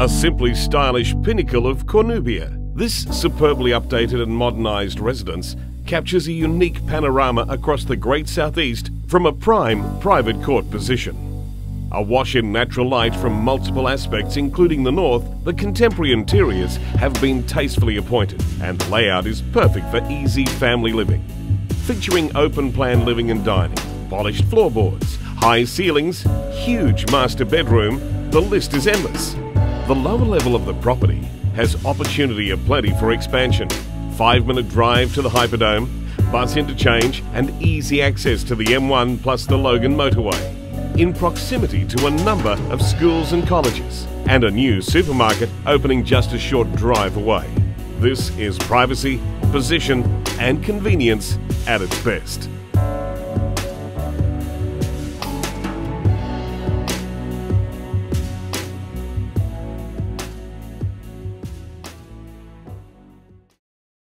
A simply stylish pinnacle of Cornubia, this superbly updated and modernised residence captures a unique panorama across the Great Southeast from a prime private court position. Awash in natural light from multiple aspects, including the north, the contemporary interiors have been tastefully appointed, and the layout is perfect for easy family living. Featuring open plan living and dining, polished floorboards, high ceilings, huge master bedroom, the list is endless. The lower level of the property has opportunity aplenty for expansion. Five minute drive to the Hyperdome, bus interchange, and easy access to the M1 plus the Logan motorway. In proximity to a number of schools and colleges, and a new supermarket opening just a short drive away. This is privacy, position, and convenience at its best.